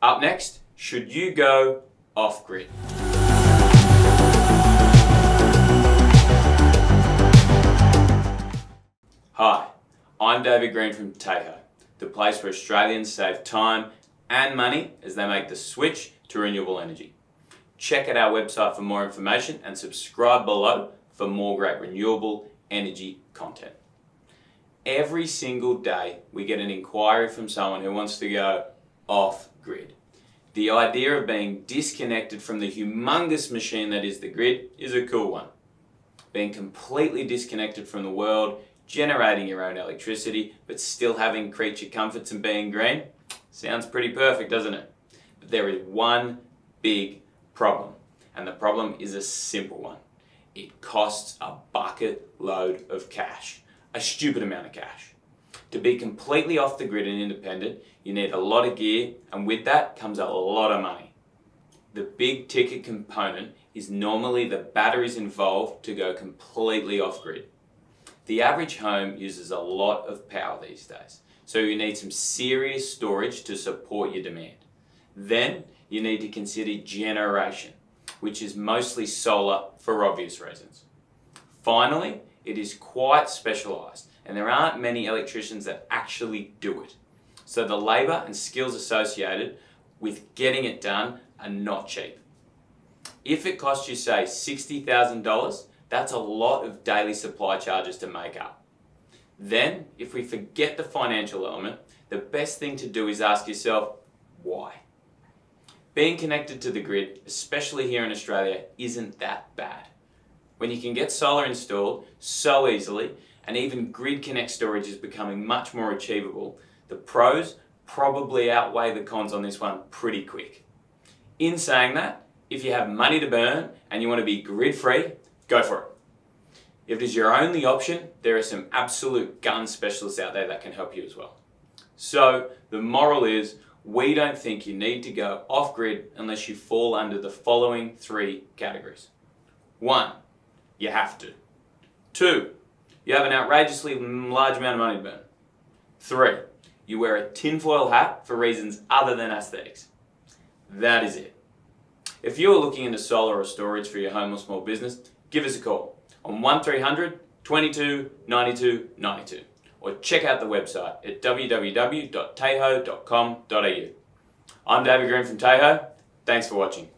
Up next, should you go off grid? Hi, I'm David Green from Teho, the place where Australians save time and money as they make the switch to renewable energy. Check out our website for more information and subscribe below for more great renewable energy content. Every single day we get an inquiry from someone who wants to go off grid. The idea of being disconnected from the humongous machine that is the grid is a cool one. Being completely disconnected from the world, generating your own electricity, but still having creature comforts and being green, sounds pretty perfect, doesn't it? But there is one big problem, and the problem is a simple one. It costs a bucket load of cash, a stupid amount of cash. To be completely off the grid and independent, you need a lot of gear, and with that comes a lot of money. The big ticket component is normally the batteries involved to go completely off grid. The average home uses a lot of power these days, so you need some serious storage to support your demand. Then you need to consider generation, which is mostly solar for obvious reasons. Finally, it is quite specialised and there aren't many electricians that actually do it. So the labour and skills associated with getting it done are not cheap. If it costs you say $60,000, that's a lot of daily supply charges to make up. Then, if we forget the financial element, the best thing to do is ask yourself, why? Being connected to the grid, especially here in Australia, isn't that bad. When you can get solar installed so easily, and even grid connect storage is becoming much more achievable, the pros probably outweigh the cons on this one pretty quick. In saying that, if you have money to burn and you want to be grid free, go for it. If it is your only option, there are some absolute gun specialists out there that can help you as well. So the moral is, we don't think you need to go off grid unless you fall under the following three categories. One, you have to. Two, you have an outrageously large amount of money to burn. Three, you wear a tinfoil hat for reasons other than aesthetics. That is it. If you are looking into solar or storage for your home or small business, give us a call on 1300 22 92 92 or check out the website at www.teho.com.au. I'm David Green from Teho. Thanks for watching.